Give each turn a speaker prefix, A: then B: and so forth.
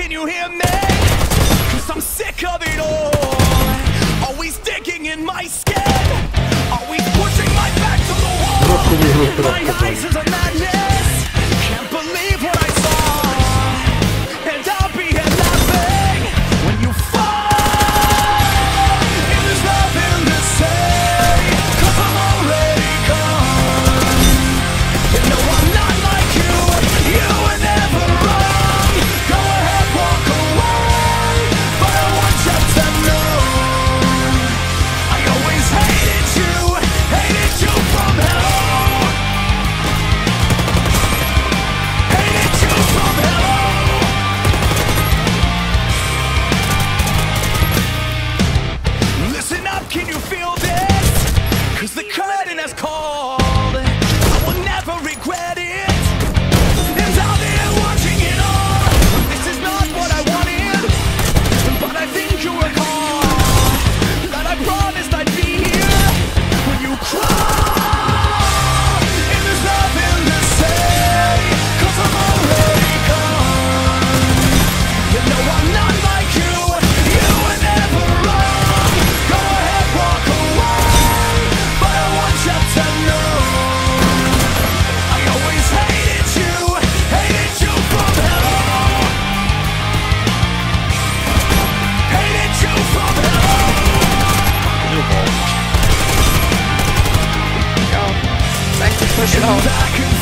A: can you hear me? Cause I'm sick of it all. Always digging in my skin. Always pushing my back to the wall. My eyes is a Oh! show